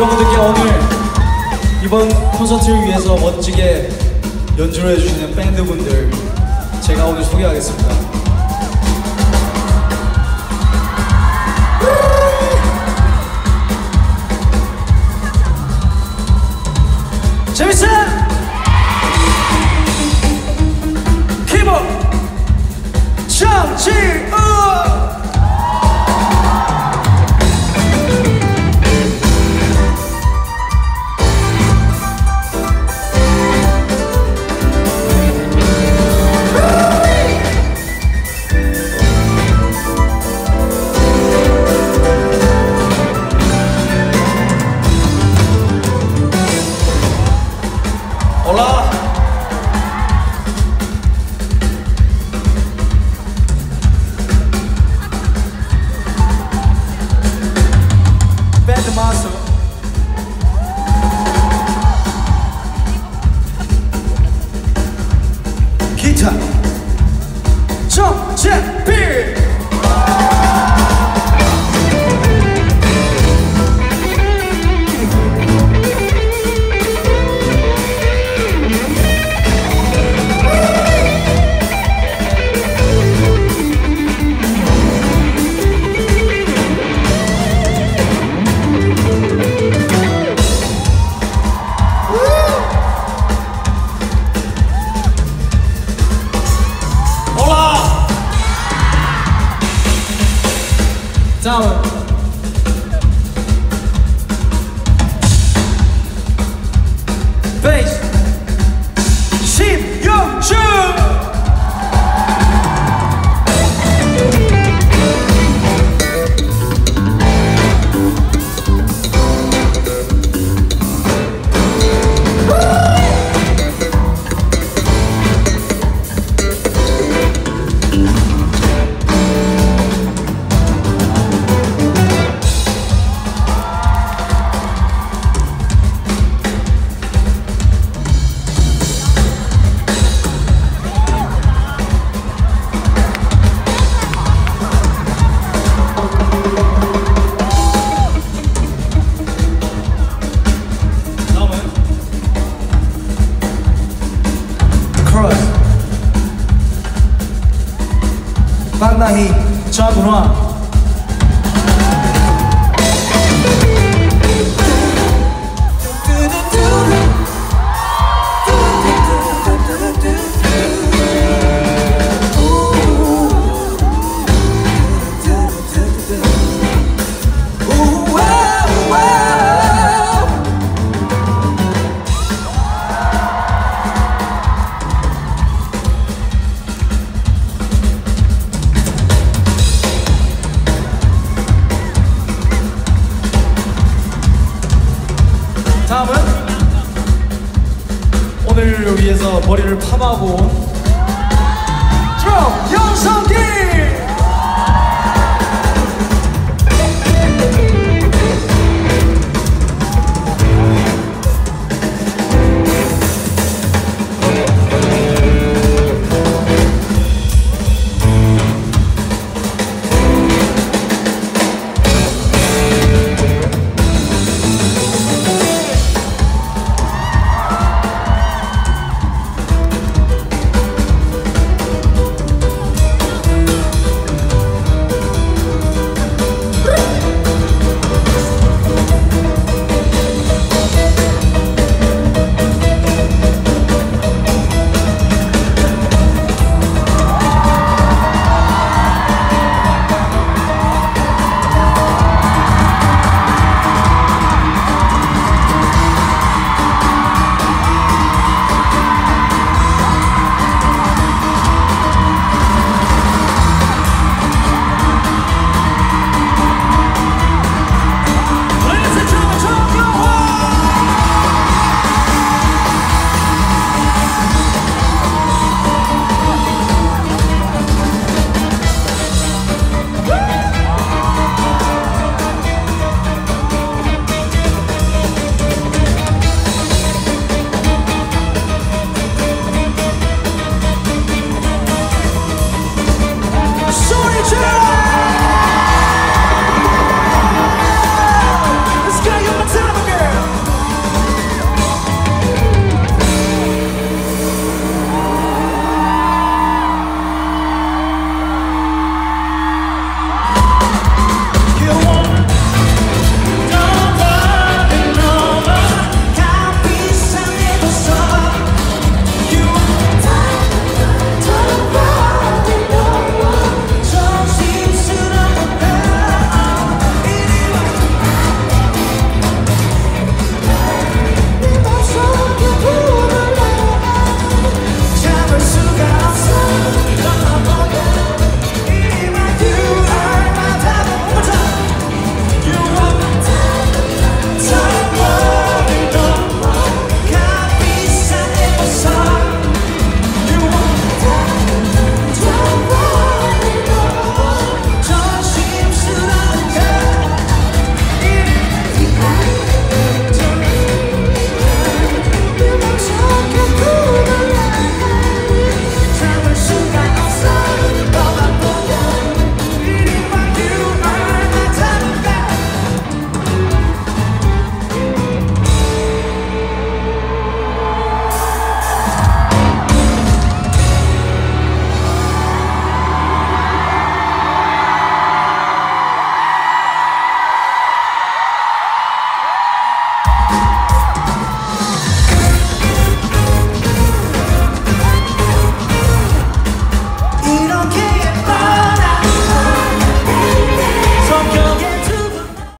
여러분들께 오늘 이번 콘서트를 위해서 멋지게 연주를 해주시는 밴드분들 제가 오늘 소개하겠습니다 재밌어! 키보 정치! 同学。 위해서 머리를 파마하고 온 드럼 영성기